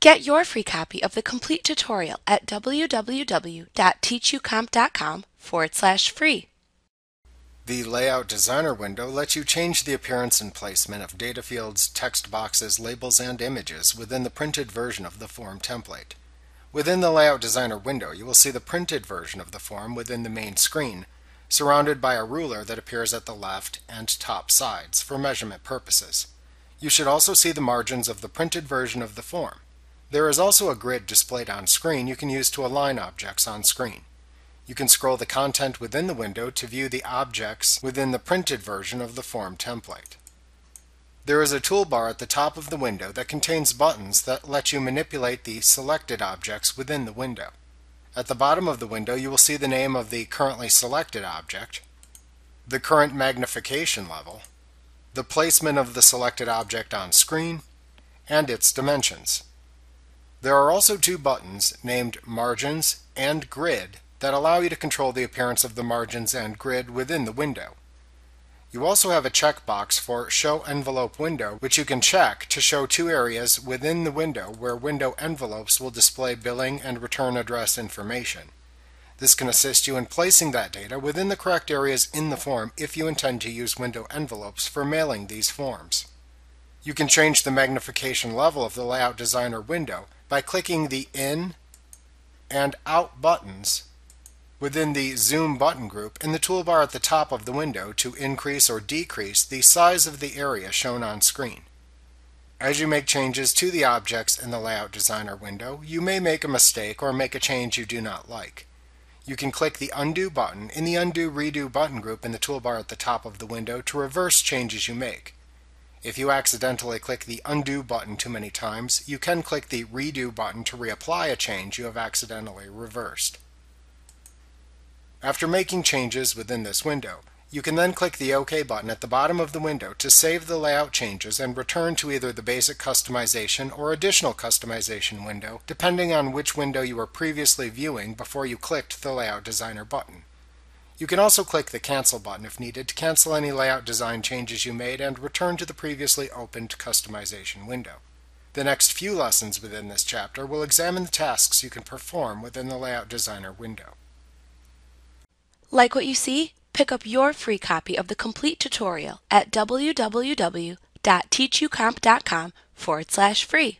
Get your free copy of the complete tutorial at www.teachucomp.com forward slash free. The Layout Designer window lets you change the appearance and placement of data fields, text boxes, labels, and images within the printed version of the form template. Within the Layout Designer window, you will see the printed version of the form within the main screen, surrounded by a ruler that appears at the left and top sides for measurement purposes. You should also see the margins of the printed version of the form. There is also a grid displayed on screen you can use to align objects on screen. You can scroll the content within the window to view the objects within the printed version of the form template. There is a toolbar at the top of the window that contains buttons that let you manipulate the selected objects within the window. At the bottom of the window you will see the name of the currently selected object, the current magnification level, the placement of the selected object on screen, and its dimensions. There are also two buttons named Margins and Grid that allow you to control the appearance of the margins and grid within the window. You also have a checkbox for Show Envelope Window, which you can check to show two areas within the window where window envelopes will display billing and return address information. This can assist you in placing that data within the correct areas in the form if you intend to use window envelopes for mailing these forms. You can change the magnification level of the Layout Designer window by clicking the In and Out buttons within the Zoom button group in the toolbar at the top of the window to increase or decrease the size of the area shown on screen. As you make changes to the objects in the Layout Designer window, you may make a mistake or make a change you do not like. You can click the Undo button in the Undo Redo button group in the toolbar at the top of the window to reverse changes you make. If you accidentally click the Undo button too many times, you can click the Redo button to reapply a change you have accidentally reversed. After making changes within this window, you can then click the OK button at the bottom of the window to save the layout changes and return to either the basic customization or additional customization window, depending on which window you were previously viewing before you clicked the Layout Designer button. You can also click the Cancel button if needed to cancel any layout design changes you made and return to the previously opened customization window. The next few lessons within this chapter will examine the tasks you can perform within the Layout Designer window. Like what you see? Pick up your free copy of the complete tutorial at www.teachucomp.com forward slash free.